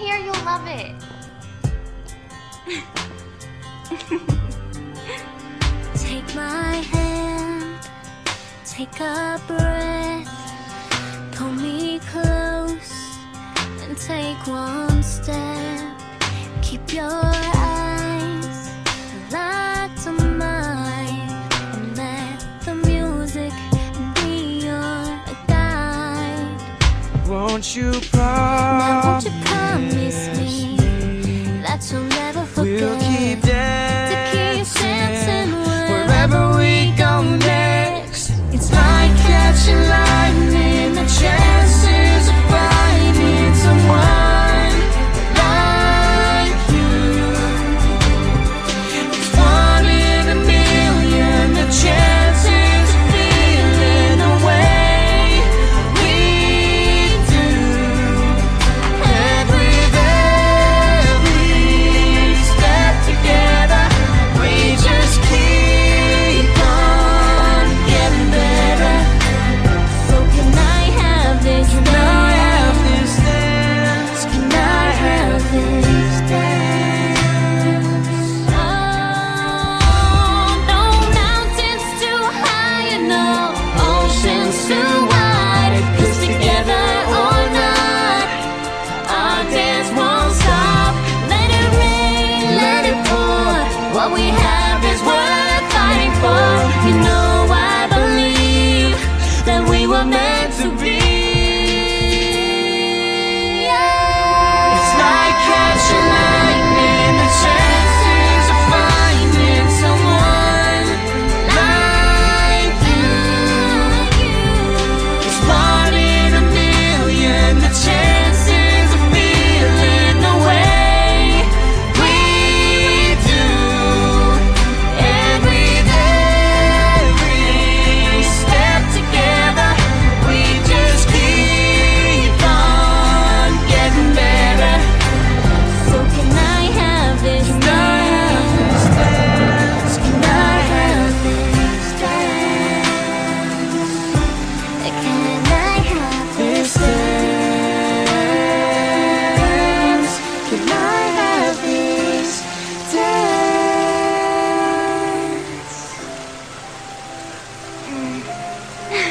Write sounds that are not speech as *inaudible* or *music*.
here, you'll love it. *laughs* Take my hand, take a breath, pull me close, and take one step. Keep your Won't you Now, won't promise you promise me that you'll